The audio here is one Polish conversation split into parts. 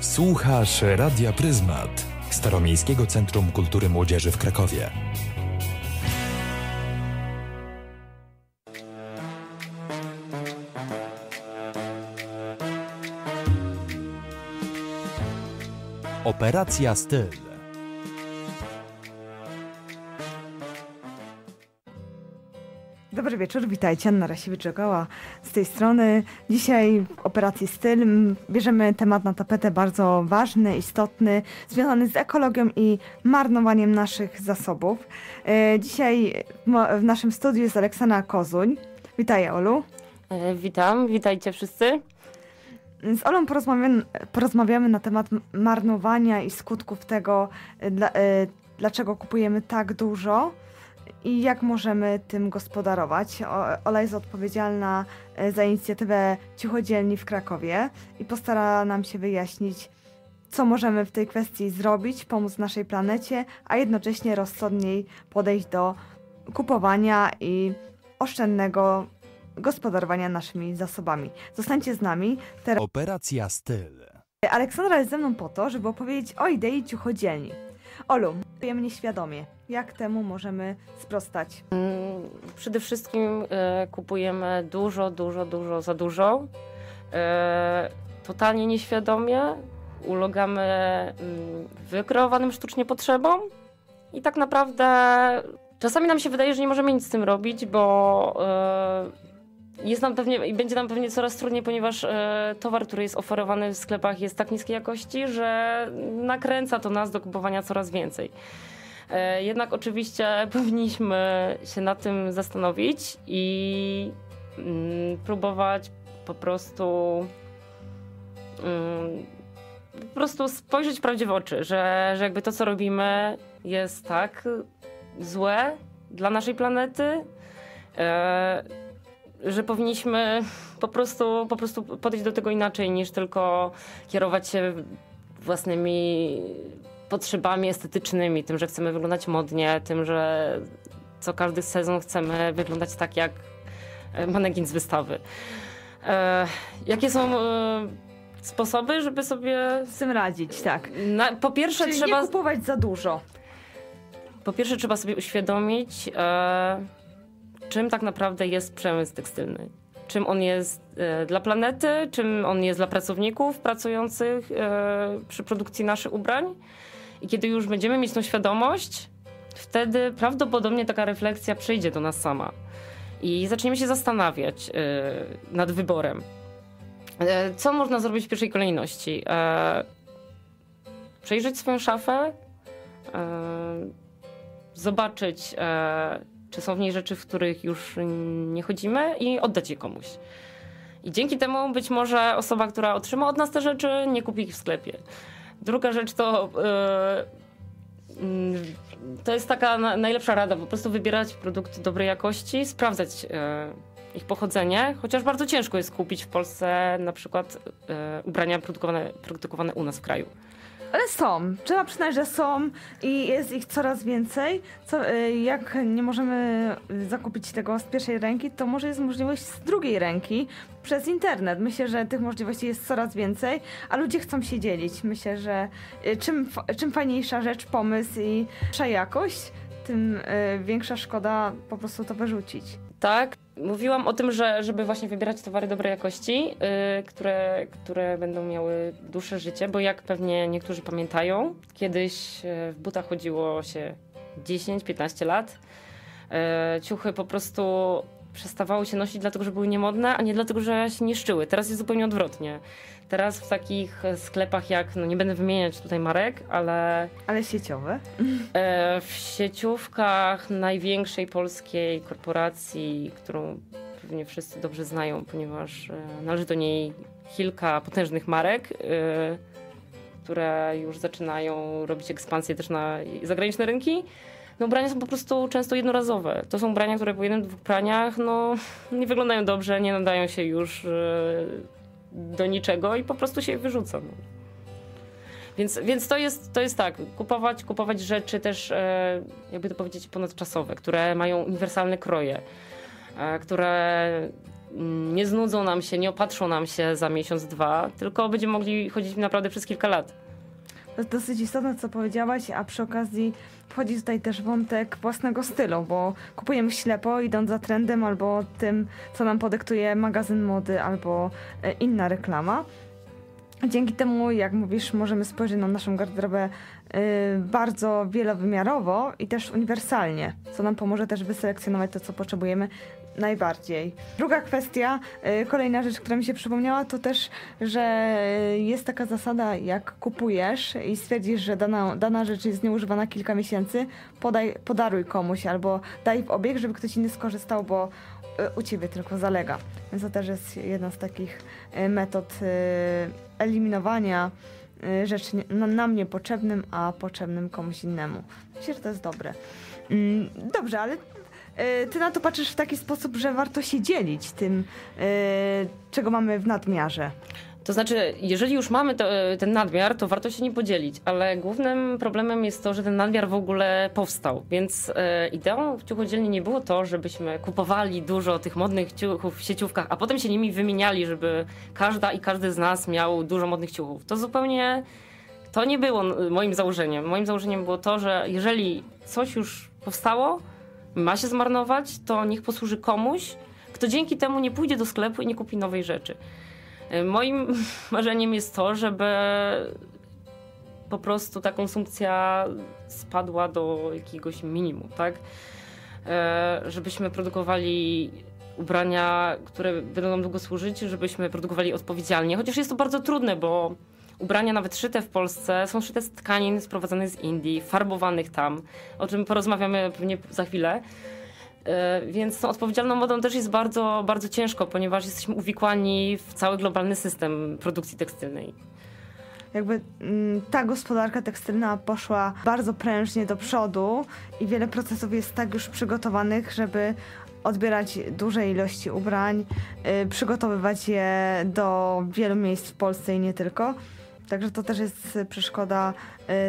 Słuchasz Radia Pryzmat, Staromiejskiego Centrum Kultury Młodzieży w Krakowie. Operacja Styl. Wieczór, witajcie. Anna Rasiewicz-Żogoła z tej strony. Dzisiaj w Operacji Styl bierzemy temat na tapetę bardzo ważny, istotny, związany z ekologią i marnowaniem naszych zasobów. E, dzisiaj w naszym studiu jest Aleksandra Kozuń. Witaj, Olu. E, Witam, witajcie wszyscy. Z Olą porozmawiamy, porozmawiamy na temat marnowania i skutków tego, dla, e, dlaczego kupujemy tak dużo i jak możemy tym gospodarować. Ola jest odpowiedzialna e, za inicjatywę Cichodzielni w Krakowie i postara nam się wyjaśnić, co możemy w tej kwestii zrobić, pomóc naszej planecie, a jednocześnie rozsądniej podejść do kupowania i oszczędnego gospodarowania naszymi zasobami. Zostańcie z nami. Teraz Operacja Styl. Aleksandra jest ze mną po to, żeby opowiedzieć o idei ciuchodzielni. Olu, nieświadomie. Jak temu możemy sprostać? Mm, Przede wszystkim e, kupujemy dużo, dużo, dużo za dużo. E, totalnie nieświadomie. Ulegamy mm, wykreowanym sztucznie potrzebom. I tak naprawdę czasami nam się wydaje, że nie możemy nic z tym robić, bo e, jest nam pewnie i będzie nam pewnie coraz trudniej, ponieważ e, towar, który jest oferowany w sklepach jest tak niskiej jakości, że nakręca to nas do kupowania coraz więcej. E, Jednak oczywiście powinniśmy się nad tym zastanowić i mm, próbować po prostu mm, po prostu spojrzeć prawdzie w oczy, że, że jakby to, co robimy jest tak złe dla naszej planety, e, że powinniśmy po prostu, po prostu podejść do tego inaczej niż tylko kierować się własnymi potrzebami estetycznymi, tym, że chcemy wyglądać modnie, tym, że co każdy sezon chcemy wyglądać tak jak e, manekin z wystawy. E, jakie są e, sposoby, żeby sobie... Z tym radzić, tak. Na, po pierwsze Czyli trzeba... nie kupować za dużo. Po pierwsze trzeba sobie uświadomić, e, czym tak naprawdę jest przemysł tekstylny. Czym on jest e, dla planety, czym on jest dla pracowników pracujących e, przy produkcji naszych ubrań. I kiedy już będziemy mieć tą świadomość, wtedy prawdopodobnie taka refleksja przyjdzie do nas sama. I zaczniemy się zastanawiać e, nad wyborem. Co można zrobić w pierwszej kolejności? Przejrzeć swoją szafę, zobaczyć, czy są w niej rzeczy, w których już nie chodzimy i oddać je komuś. I dzięki temu być może osoba, która otrzyma od nas te rzeczy, nie kupi ich w sklepie. Druga rzecz to. mm, to jest taka na, najlepsza rada, po prostu wybierać produkty dobrej jakości, sprawdzać e, ich pochodzenie, chociaż bardzo ciężko jest kupić w Polsce na przykład e, ubrania produkowane, produkowane u nas w kraju. Ale są. Trzeba przyznać, że są i jest ich coraz więcej. Co, y, jak nie możemy zakupić tego z pierwszej ręki, to może jest możliwość z drugiej ręki przez internet. Myślę, że tych możliwości jest coraz więcej, a ludzie chcą się dzielić. Myślę, że y, czym, czym fajniejsza rzecz, pomysł i lepsza jakość, tym y, większa szkoda po prostu to wyrzucić. Tak. Mówiłam o tym, że żeby właśnie wybierać towary dobrej jakości, yy, które, które będą miały dłuższe życie, bo jak pewnie niektórzy pamiętają, kiedyś yy, w butach chodziło się 10-15 lat. Yy, ciuchy po prostu przestawały się nosić dlatego, że były niemodne, a nie dlatego, że się niszczyły. Teraz jest zupełnie odwrotnie. Teraz w takich sklepach jak, no nie będę wymieniać tutaj marek, ale Ale sieciowe. E, W sieciówkach największej polskiej korporacji, którą pewnie wszyscy dobrze znają, ponieważ e, należy do niej kilka potężnych marek, e, które już zaczynają robić ekspansję też na zagraniczne rynki. No ubrania są po prostu często jednorazowe. To są ubrania, które po jednym, dwóch praniach no, nie wyglądają dobrze, nie nadają się już e, do niczego i po prostu się wyrzuca. No. Więc, więc to, jest, to jest tak, kupować, kupować rzeczy też, e, jakby to powiedzieć, ponadczasowe, które mają uniwersalne kroje, e, które mm, nie znudzą nam się, nie opatrzą nam się za miesiąc, dwa, tylko będziemy mogli chodzić naprawdę przez kilka lat. Dosyć istotne, co powiedziałaś, a przy okazji wchodzi tutaj też wątek własnego stylu, bo kupujemy ślepo, idąc za trendem albo tym, co nam podyktuje magazyn mody albo e, inna reklama. Dzięki temu, jak mówisz, możemy spojrzeć na naszą garderobę y, bardzo wielowymiarowo i też uniwersalnie, co nam pomoże też wyselekcjonować to, co potrzebujemy najbardziej. Druga kwestia, y, kolejna rzecz, która mi się przypomniała, to też, że jest taka zasada, jak kupujesz i stwierdzisz, że dana, dana rzecz jest nieużywana kilka miesięcy, podaj, podaruj komuś albo daj w obieg, żeby ktoś inny skorzystał, bo y, u ciebie tylko zalega. Więc to też jest jedna z takich y, metod eliminowania rzeczy nam niepotrzebnym, a potrzebnym komuś innemu. Myślę, że to jest dobre. Mm, dobrze, ale ty na to patrzysz w taki sposób, że warto się dzielić tym, e, czego mamy w nadmiarze. To znaczy, jeżeli już mamy to, e, ten nadmiar, to warto się nie podzielić, ale głównym problemem jest to, że ten nadmiar w ogóle powstał. Więc e, ideą w ciuchodzielni nie było to, żebyśmy kupowali dużo tych modnych ciuchów w sieciówkach, a potem się nimi wymieniali, żeby każda i każdy z nas miał dużo modnych ciuchów. To zupełnie to nie było moim założeniem. Moim założeniem było to, że jeżeli coś już powstało, ma się zmarnować, to niech posłuży komuś, kto dzięki temu nie pójdzie do sklepu i nie kupi nowej rzeczy. E, moim marzeniem jest to, żeby po prostu ta konsumpcja spadła do jakiegoś minimum, tak? E, żebyśmy produkowali ubrania, które będą nam długo służyć, żebyśmy produkowali odpowiedzialnie. Chociaż jest to bardzo trudne, bo Ubrania nawet szyte w Polsce są szyte z tkanin sprowadzanych z Indii, farbowanych tam, o czym porozmawiamy pewnie za chwilę. E, więc tą odpowiedzialną modą też jest bardzo, bardzo ciężko, ponieważ jesteśmy uwikłani w cały globalny system produkcji tekstylnej. Jakby mm, ta gospodarka tekstylna poszła bardzo prężnie do przodu i wiele procesów jest tak już przygotowanych, żeby odbierać duże ilości ubrań, y, przygotowywać je do wielu miejsc w Polsce i nie tylko. Także to też jest przeszkoda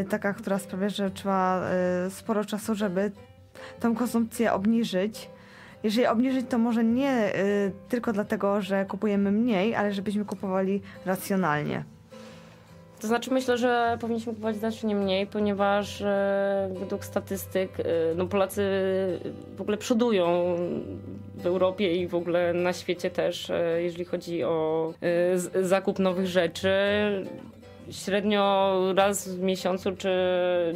y, taka, która sprawia, że trzeba y, sporo czasu, żeby tą konsumpcję obniżyć. Jeżeli obniżyć, to może nie y, tylko dlatego, że kupujemy mniej, ale żebyśmy kupowali racjonalnie. To znaczy myślę, że powinniśmy kupować znacznie mniej, ponieważ e, według statystyk e, no Polacy w ogóle przodują w Europie i w ogóle na świecie też, e, jeżeli chodzi o zakup nowych rzeczy średnio raz w miesiącu, czy,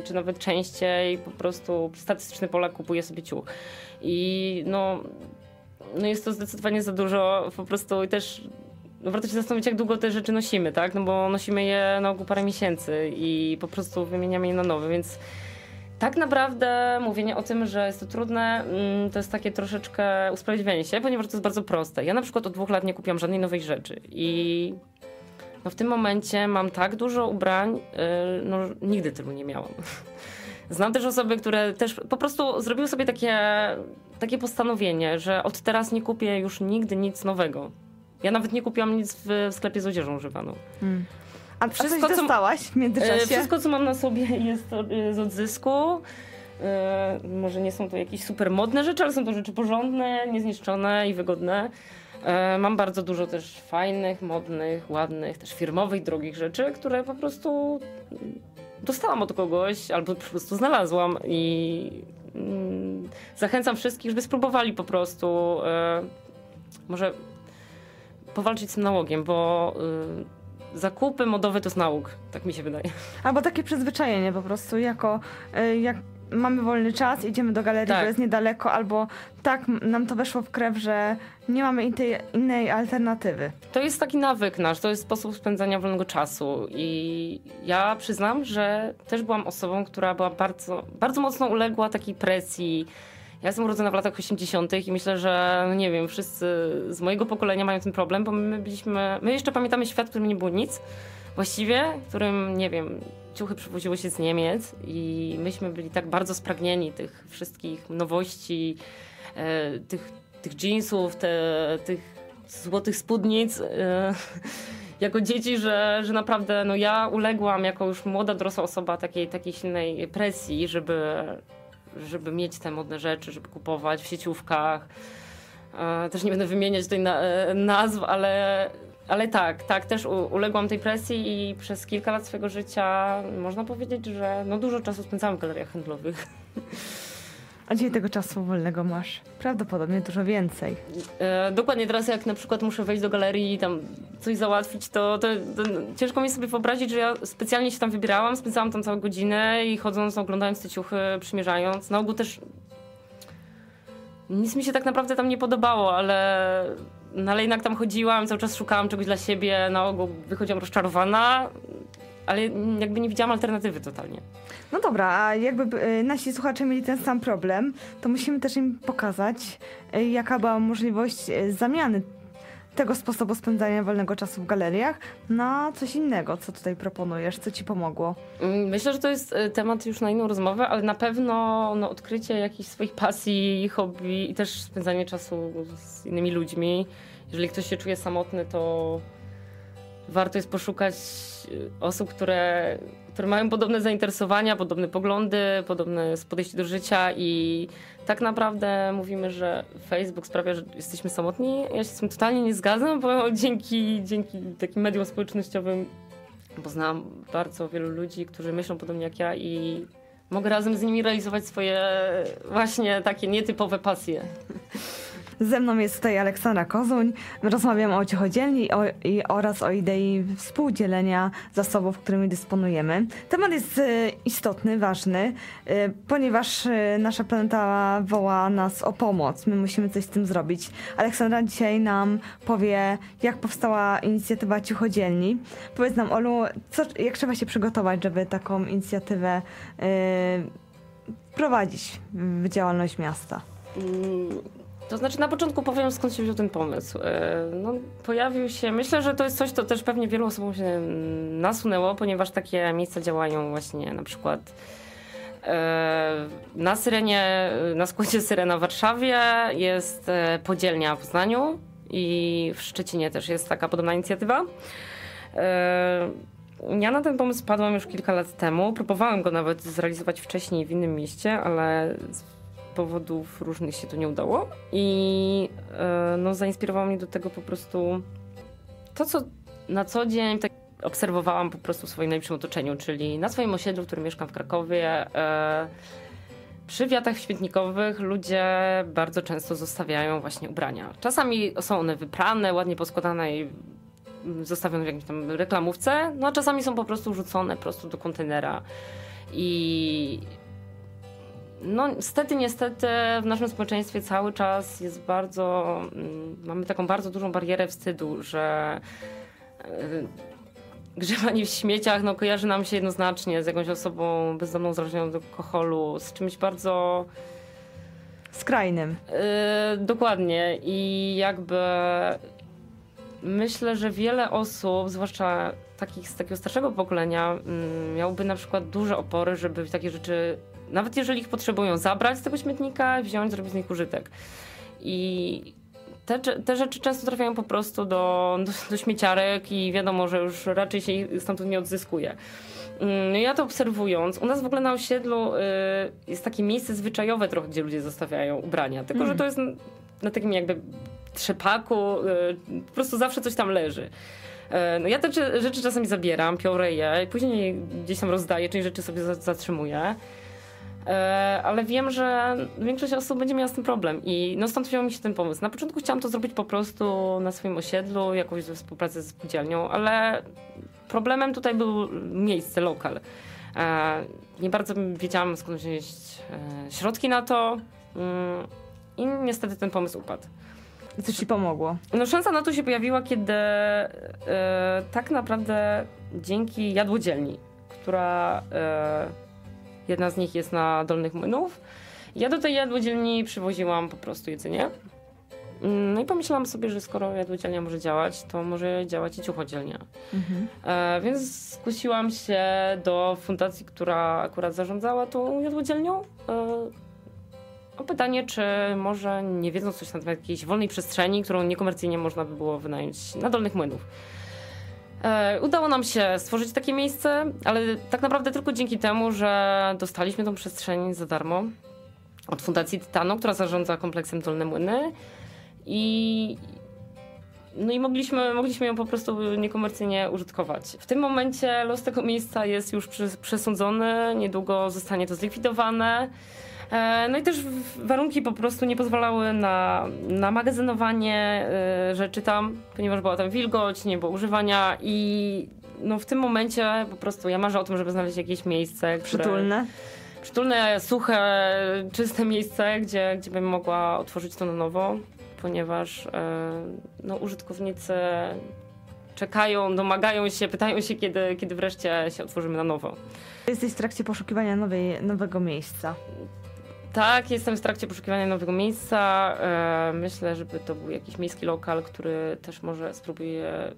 czy nawet częściej po prostu statystyczny Polak kupuje sobie ciuch. I no, no jest to zdecydowanie za dużo po prostu i też no warto się zastanowić, jak długo te rzeczy nosimy, tak? No bo nosimy je na ogół parę miesięcy i po prostu wymieniamy je na nowe, więc tak naprawdę mówienie o tym, że jest to trudne, mm, to jest takie troszeczkę usprawiedliwienie się, ponieważ to jest bardzo proste. Ja na przykład od dwóch lat nie kupiłam żadnej nowej rzeczy i no w tym momencie mam tak dużo ubrań, yy, no nigdy tylu nie miałam. Znam też osoby, które też po prostu zrobiły sobie takie, takie postanowienie, że od teraz nie kupię już nigdy nic nowego. Ja nawet nie kupiłam nic w sklepie z odzieżą używaną. Hmm. A wszystko, co dostałaś w międzyczasie? E, wszystko, co mam na sobie jest e, z odzysku. E, może nie są to jakieś super modne rzeczy, ale są to rzeczy porządne, niezniszczone i wygodne. Mam bardzo dużo też fajnych, modnych, ładnych, też firmowych, drogich rzeczy, które po prostu dostałam od kogoś albo po prostu znalazłam i mm, zachęcam wszystkich, żeby spróbowali po prostu może powalczyć z tym nałogiem, bo y, zakupy modowe to jest nauk, tak mi się wydaje. Albo takie przyzwyczajenie po prostu, jako jak mamy wolny czas, idziemy do galerii, tak. bo jest niedaleko, albo tak nam to weszło w krew, że nie mamy innej, innej alternatywy. To jest taki nawyk nasz, to jest sposób spędzania wolnego czasu i ja przyznam, że też byłam osobą, która była bardzo, bardzo mocno uległa takiej presji, ja jestem urodzona w latach 80. i myślę, że no nie wiem, wszyscy z mojego pokolenia mają ten problem, bo my byliśmy, my jeszcze pamiętamy świat, w którym nie było nic właściwie, w którym, nie wiem, ciuchy przywoziło się z Niemiec i myśmy byli tak bardzo spragnieni tych wszystkich nowości, e, tych, tych jeansów, te, tych złotych spódnic. E, jako dzieci, że, że naprawdę no ja uległam jako już młoda, dorosła osoba takiej, takiej silnej presji, żeby, żeby mieć te modne rzeczy, żeby kupować w sieciówkach. E, też nie będę wymieniać tutaj na, nazw, ale, ale tak, tak, też u, uległam tej presji i przez kilka lat swojego życia można powiedzieć, że no dużo czasu spędzałam w galeriach handlowych. A dzisiaj tego czasu wolnego masz prawdopodobnie dużo więcej. E, dokładnie teraz jak na przykład muszę wejść do galerii i tam coś załatwić, to, to, to, ciężko mi sobie wyobrazić, że ja specjalnie się tam wybierałam, spędzałam tam całą godzinę i chodząc, oglądając te ciuchy, przymierzając. Na ogół też nic mi się tak naprawdę tam nie podobało, ale, no, ale jednak tam chodziłam, cały czas szukałam czegoś dla siebie, na ogół wychodziłam rozczarowana, ale jakby nie widziałam alternatywy totalnie. No dobra, a jakby y, nasi słuchacze mieli ten sam problem, to musimy też im pokazać, y, jaka była możliwość y, zamiany tego sposobu spędzania wolnego czasu w galeriach na coś innego, co tutaj proponujesz, co ci pomogło? Mm, myślę, że to jest temat już na inną rozmowę, ale na pewno no, odkrycie jakichś swoich pasji, hobby i też spędzanie czasu z innymi ludźmi. Jeżeli ktoś się czuje samotny, to warto jest poszukać osób, które, które mają podobne zainteresowania, podobne poglądy, podobne podejście do życia i tak naprawdę mówimy, że Facebook sprawia, że jesteśmy samotni. Ja się z tym totalnie nie zgadzam, bo dzięki, dzięki takim mediom społecznościowym poznałam bardzo wielu ludzi, którzy myślą podobnie jak ja i mogę razem z nimi realizować swoje właśnie takie nietypowe pasje. Ze mną jest tutaj Aleksandra Kozuń. Rozmawiamy o cichodzielni o, i, oraz o idei współdzielenia zasobów, którymi dysponujemy. Temat jest e, istotny, ważny, e, ponieważ e, nasza planeta woła nas o pomoc. My musimy coś z tym zrobić. Aleksandra dzisiaj nam powie, jak powstała inicjatywa cichodzielni. Powiedz nam, Olu, co, jak trzeba się przygotować, żeby taką inicjatywę wprowadzić w działalność miasta? To znaczy na początku powiem skąd się wziął ten pomysł. E, no, pojawił się, myślę, że to jest coś, co też pewnie wielu osobom się nasunęło, ponieważ takie miejsca działają właśnie na przykład e, na Syrenie, na składzie Syrena w Warszawie jest e, podzielnia w Poznaniu i w Szczecinie też jest taka podobna inicjatywa. Ja na ten pomysł padłam już kilka lat temu. Próbowałam go nawet zrealizować wcześniej w innym mieście, ale powodów różnych się to nie udało. I e, no, zainspirowało mnie do tego po prostu to, co na co dzień tak obserwowałam po prostu w swoim najbliższym otoczeniu, czyli na swoim osiedlu, w którym mieszkam w Krakowie. E, przy wiatach śmietnikowych ludzie bardzo często zostawiają właśnie ubrania. Czasami są one wyprane, ładnie poskładane i zostawione w jakimś tam reklamówce, no a czasami są po prostu rzucone prosto do kontenera. I no niestety, niestety w naszym społeczeństwie cały czas jest bardzo, mm, mamy taką bardzo dużą barierę wstydu, że yy, grzebanie w śmieciach no, kojarzy nam się jednoznacznie z jakąś osobą bezdomną uzależnioną do alkoholu, z czymś bardzo skrajnym. Yy, dokładnie i jakby myślę, że wiele osób, zwłaszcza takich z takiego starszego pokolenia, yy, miałoby na przykład duże opory, żeby w takie rzeczy nawet jeżeli ich potrzebują, zabrać z tego śmietnika, wziąć, zrobić z nich użytek. I te, te rzeczy często trafiają po prostu do, do, do śmieciarek i wiadomo, że już raczej się ich stamtąd nie odzyskuje. Mm, no ja to obserwując, u nas w ogóle na osiedlu y, jest takie miejsce zwyczajowe trochę, gdzie ludzie zostawiają ubrania, tylko mm. że to jest na takim jakby trzepaku, y, po prostu zawsze coś tam leży. Y, no ja te rzeczy czasami zabieram, piorę je i później gdzieś tam rozdaję, część rzeczy sobie zatrzymuję. E, ale wiem, że większość osób będzie miała z tym problem i no stąd wziął mi się ten pomysł. Na początku chciałam to zrobić po prostu na swoim osiedlu, jakoś we współpracy z spółdzielnią, ale problemem tutaj był miejsce, lokal. E, nie bardzo wiedziałam skąd wziąć e, środki na to mm, i niestety ten pomysł upadł. I co ci pomogło? No szansa na to się pojawiła, kiedy tak naprawdę dzięki jadłodzielni, która Jedna z nich jest na Dolnych Młynów. Ja do tej jadłodzielni przywoziłam po prostu jedzenie. Mm, no i pomyślałam sobie, że skoro jadłodzielnia może działać, to może działać i ciuchodzielnia. Mhm. E, więc zgłosiłam się do fundacji, która akurat zarządzała tą jadłodzielnią. E, o pytanie, czy może nie wiedzą coś na temat jakiejś wolnej przestrzeni, którą niekomercyjnie można by było wynająć na Dolnych Młynów. E, udało nam się stworzyć takie miejsce, ale tak naprawdę tylko dzięki temu, że dostaliśmy tą przestrzeń za darmo od Fundacji Tytanu, która zarządza kompleksem Dolne Młyny. I, no i mogliśmy, mogliśmy ją po prostu niekomercyjnie użytkować. W tym momencie los tego miejsca jest już przesądzony, niedługo zostanie to zlikwidowane. E, no i też warunki po prostu nie pozwalały na, na magazynowanie e, rzeczy tam, ponieważ była tam wilgoć, nie było używania i no w tym momencie po prostu ja marzę o tym, żeby znaleźć jakieś miejsce, które... Przytulne? Przytulne, suche, czyste miejsce, gdzie, gdzie bym mogła otworzyć to na nowo, ponieważ e, no, użytkownicy czekają, domagają się, pytają się, kiedy, kiedy wreszcie się otworzymy na nowo. Jesteś w trakcie poszukiwania nowej, nowego miejsca. Tak, jestem w trakcie poszukiwania nowego miejsca. E, myślę, żeby to był jakiś miejski lokal, który też może spróbuje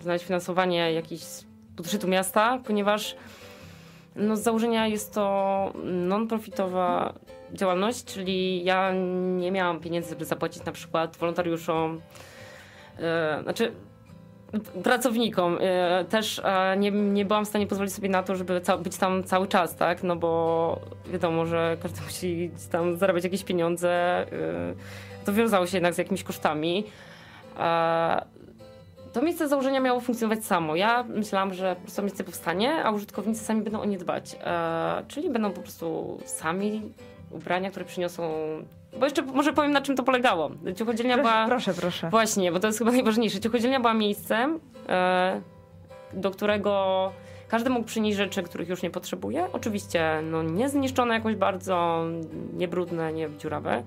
znaleźć finansowanie jakiś z budżetu miasta, ponieważ no, z założenia jest to non-profitowa działalność, czyli ja nie miałam pieniędzy, żeby zapłacić na przykład wolontariuszom. Yy, znaczy, pracownikom. E, też e, nie, nie byłam w stanie pozwolić sobie na to, żeby być tam cały czas, tak? No bo wiadomo, że każdy musi tam zarabiać jakieś pieniądze. E, to wiązało się jednak z jakimiś kosztami. To miejsce założenia miało funkcjonować samo. Ja myślałam, że po prostu miejsce powstanie, a użytkownicy sami będą o nie dbać. Czyli będą po prostu sami ubrania, które przyniosą bo jeszcze może powiem, na czym to polegało. Ciuchodzielnia proszę, była... Proszę, proszę. Właśnie, bo to jest chyba najważniejsze. Ciuchodzielnia była miejscem, e, do którego każdy mógł przynieść rzeczy, których już nie potrzebuje. Oczywiście no, nie zniszczone jakoś bardzo, nie brudne, nie dziurawe.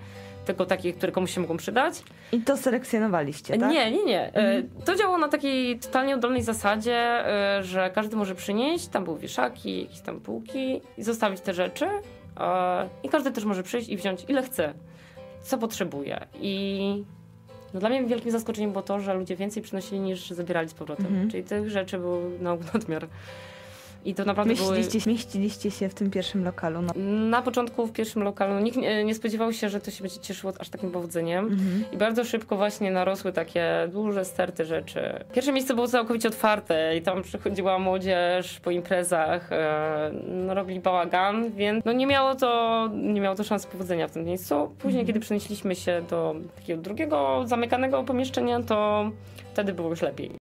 Tylko takie, które komuś się mogą przydać. I to selekcjonowaliście, tak? Nie, nie, nie. E, mhm. To działało na takiej totalnie oddolnej zasadzie, e, że każdy może przynieść, tam były wieszaki, jakieś tam półki i zostawić te rzeczy. I każdy też może przyjść i wziąć ile chce co potrzebuje. I no dla mnie wielkim zaskoczeniem było to, że ludzie więcej przynosili niż zabierali z powrotem. Mhm. Czyli tych rzeczy był na nadmiar. I to naprawdę mieściliście, były... mieściliście się w tym pierwszym lokalu? No. Na początku w pierwszym lokalu nikt nie, nie spodziewał się, że to się będzie cieszyło aż takim powodzeniem. Mhm. I bardzo szybko właśnie narosły takie duże sterty rzeczy. Pierwsze miejsce było całkowicie otwarte i tam przychodziła młodzież po imprezach, e, no, robili bałagan, więc no, nie miało to, nie miało to szans powodzenia w tym miejscu. Później, mhm. kiedy przenieśliśmy się do takiego drugiego zamykanego pomieszczenia, to wtedy było już lepiej.